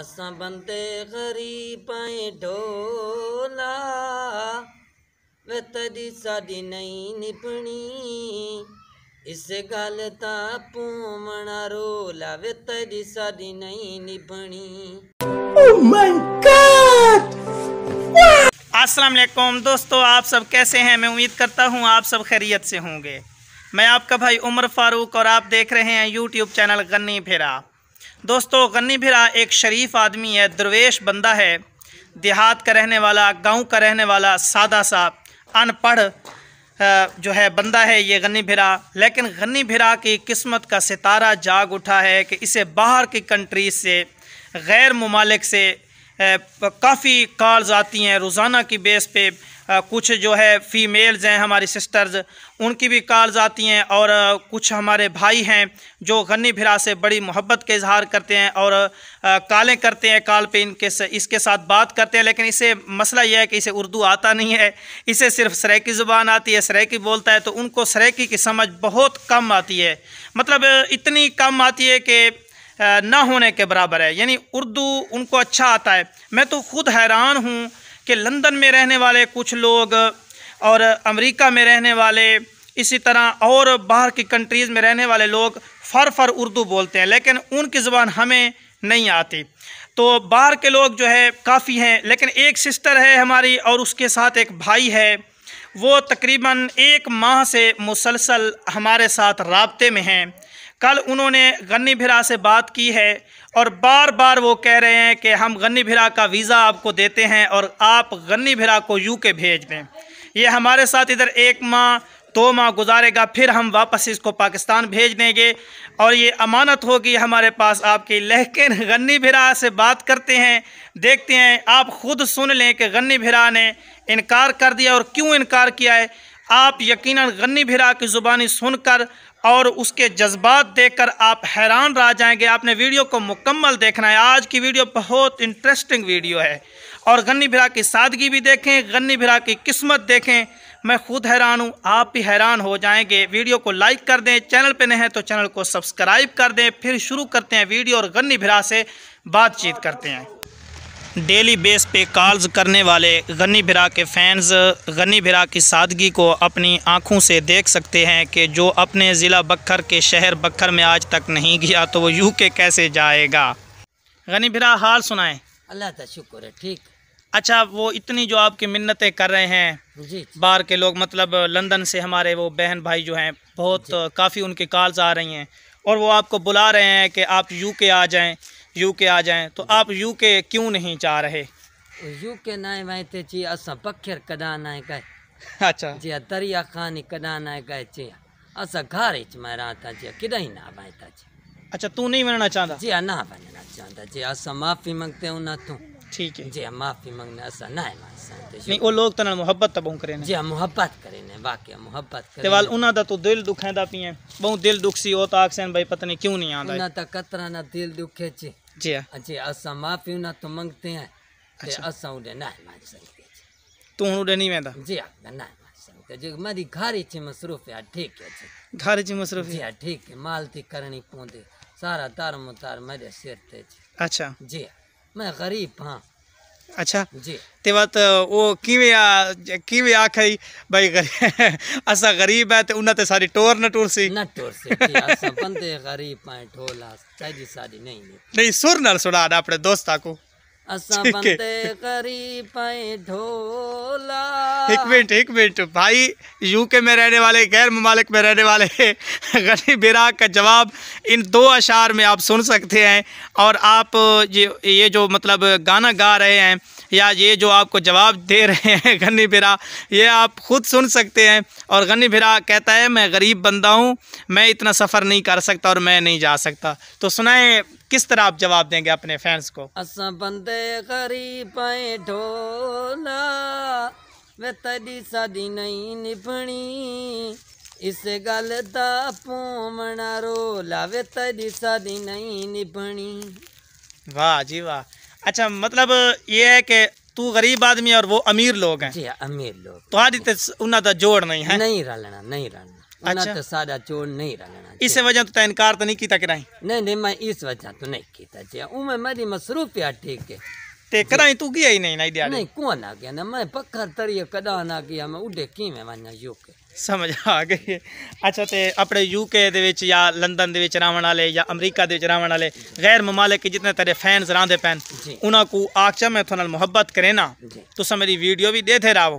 اساں بندے غریب آئیں ڈولا وے تیری ساڈی نہیں نبھنی۔ اس گل تا پومنا رولا۔ وے تیری ساڈی نہیں نبھنی۔ السلام علیکم۔ دوستو آپ سب کیسے ہیں؟ میں امید کرتا ہوں آپ سب خیریت سے ہوں گے۔ میں آپ کا بھائی عمر فاروق اور آپ دیکھ رہے ہیں یوٹیوب چینل غنی بھیرا۔ دوستو، غنی بھرا ایک شریف آدمی ہے، درویش بندہ ہے۔ دیہات کا رہنے والا، گاؤں کا رہنے والا، سادہ سا، ان پڑھ جو ہے بندہ ہے یہ غنی بھرا۔ لیکن غنی بھرا کی قسمت کا ستارہ جاگ اٹھا ہے کہ اسے باہر کی کنٹریز سے، غیر ممالک سے کافی کالز آتی ہیں، روزانہ کی بیس پہ کچھ جو ہے فیمیلز ہیں ہماری سسٹرز، ان کی بھی کالز آتی ہیں اور کچھ ہمارے بھائی ہیں جو غنی بھرا سے بڑی محبت کے اظہار کرتے ہیں اور کالیں کرتے ہیں کال پہ، ان کے اس کے ساتھ بات کرتے ہیں، لیکن اسے مسئلہ یہ ہے کہ اسے اردو آتا نہیں ہے، اسے صرف سریکی زبان آتی ہے، سریکی بولتا ہے، تو ان کو سریکی کی سمجھ بہت کم آتی ہے۔ مطلب اتنی کم آتی ہے کہ نہ ہونے کے برابر ہے۔ یعنی اردو ان کو اچھا آتا ہے۔ میں تو خود حیران ہوں کہ لندن میں رہنے والے کچھ لوگ اور امریکہ میں رہنے والے، اسی طرح اور باہر کی کنٹریز میں رہنے والے لوگ فر فر اردو بولتے ہیں، لیکن ان کی زبان ہمیں نہیں آتی۔ تو باہر کے لوگ جو ہے کافی ہیں، لیکن ایک سسٹر ہے ہماری اور اس کے ساتھ ایک بھائی ہے۔ وہ تقریباً ایک ماہ سے مسلسل ہمارے ساتھ رابطے میں ہیں۔ کل انہوں نے غنی بھرا سے بات کی ہے اور بار بار وہ کہہ رہے ہیں کہ ہم غنی بھرا کا ویزا آپ کو دیتے ہیں اور آپ غنی بھرا کو یو کے بھیج دیں۔ یہ ہمارے ساتھ ادھر ایک ماہ، دو ماہ گزارے گا، پھر ہم واپس اس کو پاکستان بھیج دیں گے۔ اور یہ امانت ہوگی ہمارے پاس، آپ کی لیکن غنی بھرا سے بات کرتے ہیں، دیکھتے ہیں، آپ خود سن لیں کہ غنی بھرا نے انکار کر دیا اور کیوں انکار کیا ہے۔ آپ یقیناً غنی بھرا کی زبانی سن کر اور اس کے جذبات دیکھ کر آپ حیران رہ جائیں گے۔ آپ نے ویڈیو کو مکمل دیکھنا ہے۔ آج کی ویڈیو بہت انٹرسٹنگ ویڈیو ہے۔ اور غنی بھرا کی سادگی بھی دیکھیں، غنی بھرا کی قسمت دیکھیں۔ میں خود حیران ہوں، آپ بھی حیران ہو جائیں گے۔ ویڈیو کو لائک کر دیں، چینل پہ نہیں ہے تو چینل کو سبسکرائب کر دیں۔ پھر شروع کرتے ہیں ویڈیو اور غنی بھرا سے بات چیت کرتے ہیں۔ ڈیلی بیس پہ کالز کرنے والے غنی بھرا کے فینز غنی بھرا کی سادگی کو اپنی آنکھوں سے دیکھ سکتے ہیں کہ جو اپنے ضلع بکھر کے شہر بکھر میں آج تک نہیں گیا تو وہ یو کے کیسے جائے گا؟ غنی بھرا حال سنائیں۔ اللہ کا شکر ہے ٹھیک۔ اچھا وہ اتنی جو آپ کی منتیں کر رہے ہیں جی۔ باہر کے لوگ مطلب لندن سے ہمارے وہ بہن بھائی جو ہیں بہت کافی ان کی کالز آ رہی ہیں اور وہ آپ کو بلا رہے ہیں کہ آپ یو کے آ جائیں۔ یو کے آ جائیں تو آپ یو کے کیوں نہیں چاہ رہے؟ یو کے نائے وائتے چی اسا بکھر کدا نائے گئے اچھا۔ جی دریا خانی کدا نائے گئے چی۔ اسا گھر اچ میں رہتا جی کدا ہی نہ وائتا جی۔ اچھا تو نہیں بننا چاہتا جی نہ بننا چاہتا جی اسا معافی منگتے ہوں نہ تو ٹھیک ہے۔ جی معافی منگنے اسا نہ مان سکتے نہیں وہ لوگ تنال محبت تبوں کرے جی محبت کرے نے واقعہ محبت کرے تے وال انہاں دا تو دل دکھیندا پیے بہت دل دکھ سی او تا اکسن بھائی پتہ نہیں کیوں نہیں آندا۔ انہاں تا قطرہ نہ دل دکھے چی۔ جی۔ جی اسا معافی نہ تو منگتے ہیں۔ تے اسا اڑے نہ مان سکتے تو ہن اڈے نہیں ویندا؟ جی نہ مان سکتے جی میری گھر اچ مصروف ہے ٹھیک ہے جی۔ گھر چ مصروف جی ٹھیک ہے۔ مال تی کرنی پوندے سارا دار متار میرے سر تے جی۔ اچھا۔ جی میں غریب ہاں۔ اچھا؟ جی۔ تے وقت وہ کیویں آ کیویں آکھئی بھائی اسا غریب ہے تے انہاں تے ساری ٹور نہ ٹور سی۔ نہ ٹور سے جی اسا بندے غریب پائیں ٹھولا چاہیے ساری نہیں نہیں سر نال سنا دے اپنے دوستا کو۔ اسا۔ بندے غریب پائیں ڈھولا۔ ایک منٹ ایک منٹ۔ بھائی یو کے میں رہنے والے غیر ممالک میں رہنے والے غنی بیرا کا جواب ان دو اشعار میں آپ سن سکتے ہیں۔ اور آپ یہ یہ جو مطلب گانا گا رہے ہیں یا یہ جو آپ کو جواب دے رہے ہیں غنی بھرا یہ آپ خود سن سکتے ہیں۔ اور غنی بھرا کہتا ہے میں غریب بندہ ہوں میں اتنا سفر نہیں کر سکتا اور میں نہیں جا سکتا۔ تو سنائیں کس طرح آپ جواب دیں گے اپنے فینس کو؟ اسا بندے غریب پائیں ڈھولا وے تیری ساڈی نہیں نبھنی۔ اس گل دا پومنا رولا وے تیری ساڈی نہیں نبھنی۔ واہ جی واہ۔ اچھا مطلب یہ ہے کہ تو غریب آدمی اور وہ امیر لوگ ہیں۔ جی امیر لوگ۔ تہاڈی تے انہاں دا جوڑ نہیں ہے؟ نہیں رلنا نہیں رلنا۔ سنا تو سارا چور نہیں رہنا جی۔ اس وجہ تو انکار تو نہیں کیتا کرائیں نہیں نہیں میں اس وجہ تو نہیں کیتا جی۔ او میں میری مصروفیات ہاں، ٹھیک ہے۔ تے کرائیں تو گیا ہی نہیں نہیں دیاری نہیں کون آ گیا؟ نا میں پکھر تڑیے کدا نہ گیا میں اڑے کی میں یو کے سمجھ آ گئی۔ اچھا تے اپنے یو کے دے وچ یا لندن دے وچ راون والے یا امریکہ دے وچ راون والے غیر ممالک جتنے تیرے فینز راندے پین جی۔ انہاں کو آکچا میں تھنل محبت کرے نا جی۔ تسا میری ویڈیو بھی دے تھے راو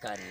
ਕਰੇ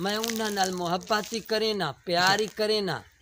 ਮੈਂ ਉਹਨਾਂ ਨਾਲ ਮੁਹੱਬਤ ਹੀ ਕਰੇ ਨਾ ਪਿਆਰ ਹੀ ਕਰੇ ਨਾ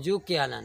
ਜੋ ਕਿ ਆਲਨ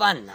ਬਣ ਨਾ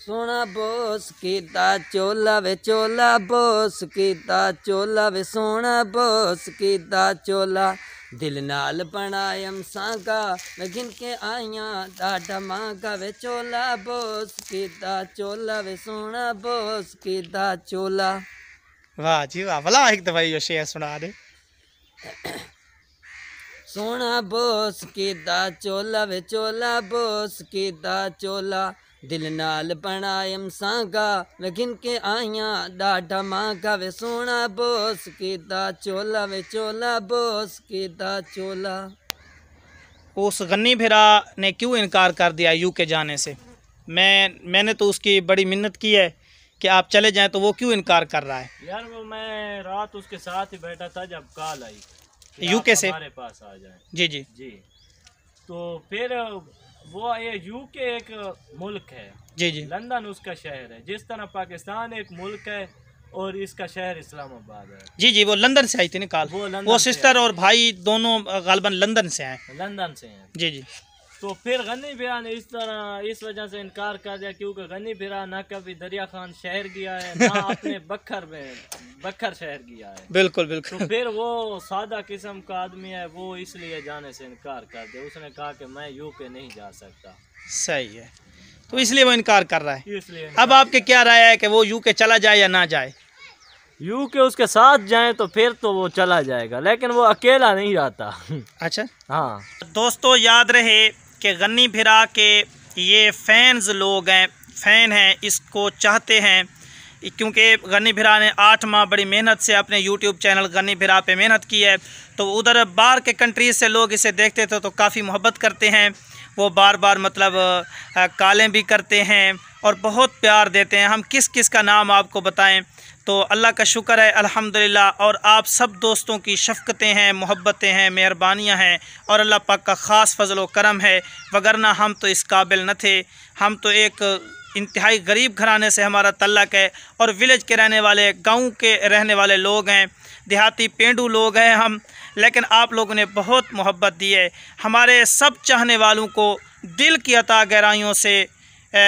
ਸੋਹਣਾ ਬੋਸ ਕੀਤਾ ਚੋਲਾ ਵੇ ਚੋਲਾ ਬੋਸ ਕੀਤਾ ਚੋਲਾ ਵੇ ਸੋਹਣਾ ਬੋਸ ਕੀਤਾ ਚੋਲਾ دل نال بنایم سانگا میں گن کے آئیاں ڈاڈا مانگا وے چولا بوس کیتا چولا وے سونا بوس کیتا چولا۔ واہ جی واہ بلا ایک دفعہ یہ شعر سنا دے۔ سونا بوس کیتا چولا وے چولا بوس کیتا چولا۔ دل نال پنایم سانگا وگن کے آئیاں ڈاڈا مانگا وے سونا بوس کیتا چولا وے چولا بوس کیتا چولا۔ اس غنی بھیرا نے کیوں انکار کر دیا یو کے جانے سے؟ میں نے تو اس کی بڑی منت کی ہے کہ آپ چلے جائیں تو وہ کیوں انکار کر رہا ہے؟ یار وہ میں رات اس کے ساتھ ہی بیٹھا تھا جب کال آئی یو کے سے؟ جی،, جی۔ جی۔ تو پھر وہ یہ یو کے ایک ملک ہے۔ جی جی۔ لندن اس کا شہر ہے۔ جس طرح پاکستان ایک ملک ہے اور اس کا شہر اسلام آباد ہے۔ جی جی وہ لندن سے آئی تھی نا کال۔ وہ, وہ سسٹر اور بھائی دونوں غالباً لندن سے ہیں۔ لندن سے ہیں۔ جی جی۔ تو پھر غنی بھیرا نے اس طرح اس وجہ سے انکار کر دیا کیونکہ غنی بھیرا نہ کبھی دریا خان شہر گیا ہے نہ اپنے بکھر میں بکھر شہر گیا ہے۔ بالکل بالکل۔ تو پھر وہ سادہ قسم کا آدمی ہے وہ اس لیے جانے سے انکار کر دیا۔ اس نے کہا کہ میں یو کے نہیں جا سکتا۔ صحیح ہے۔ تو اس لیے وہ انکار کر رہا ہے۔ اس لیے۔ اب آپ کے کیا رائے ہے کہ وہ یو کے چلا جائے یا نہ جائے؟ یو کے اس کے ساتھ جائیں تو پھر تو وہ چلا جائے گا لیکن وہ اکیلا نہیں جاتا اچھا۔ ہاں۔ دوستو یاد رہے کہ غنی بھرا کے یہ فینز لوگ ہیں، فین ہیں، اس کو چاہتے ہیں۔ کیونکہ غنی بھرا نے آٹھ ماہ بڑی محنت سے اپنے یوٹیوب چینل غنی بھرا پہ محنت کی ہے۔ تو ادھر باہر کے کنٹریز سے لوگ اسے دیکھتے تھے تو کافی محبت کرتے ہیں۔ وہ بار بار مطلب کالیں بھی کرتے ہیں اور بہت پیار دیتے ہیں۔ ہم کس کس کا نام آپ کو بتائیں تو اللہ کا شکر ہے، الحمدللہ۔ اور آپ سب دوستوں کی شفقتیں ہیں، محبتیں ہیں، مہربانیاں ہیں۔ اور اللہ پاک کا خاص فضل و کرم ہے۔ وگرنہ ہم تو اس قابل نہ تھے۔ ہم تو ایک انتہائی غریب گھرانے سے ہمارا تعلق ہے اور ولیج کے رہنے والے، گاؤں کے رہنے والے لوگ ہیں، دیہاتی پینڈو لوگ ہیں ہم، لیکن آپ لوگوں نے بہت محبت دی ہے۔ ہمارے سب چاہنے والوں کو دل کی عطا گہرائیوں سے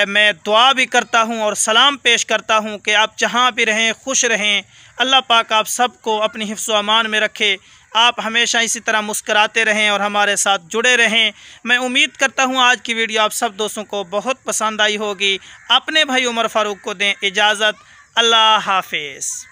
میں دعا بھی کرتا ہوں اور سلام پیش کرتا ہوں کہ آپ جہاں بھی رہیں، خوش رہیں۔ اللہ پاک آپ سب کو اپنی حفظ و امان میں رکھے۔ آپ ہمیشہ اسی طرح مسکراتے رہیں اور ہمارے ساتھ جڑے رہیں۔ میں امید کرتا ہوں آج کی ویڈیو آپ سب دوستوں کو بہت پسند آئی ہوگی۔ اپنے بھائی عمر فاروق کو دیں اجازت۔ اللہ حافظ۔